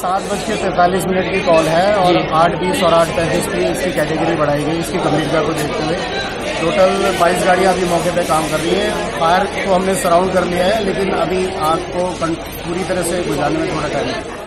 सात बज के तैंतालीस मिनट की कॉल है और आठ बीस और आठ पैंतीस की इसकी कैटेगरी बढ़ाई गई इसकी गंभीरता को देखते हुए। टोटल बाईस गाड़ियाँ अभी मौके पे काम कर रही है। फायर को हमने सराउंड कर लिया है लेकिन अभी आग को पूरी तरह से बुझाने में थोड़ा टाइम